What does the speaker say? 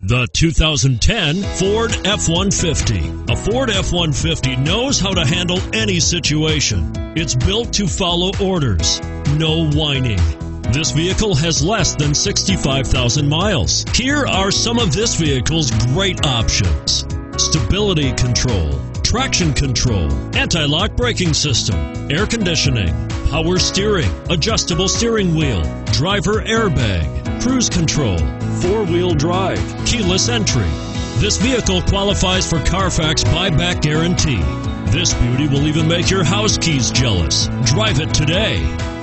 The 2010 Ford F-150. A Ford F-150 knows how to handle any situation. It's built to follow orders, no whining. This vehicle has less than 65,000 miles. Here are some of this vehicle's great options. Stability control, traction control, anti-lock braking system, air conditioning, power steering, adjustable steering wheel, driver airbag, cruise control, four-wheel drive, keyless entry. This vehicle qualifies for Carfax buyback guarantee. This beauty will even make your house keys jealous. Drive it today.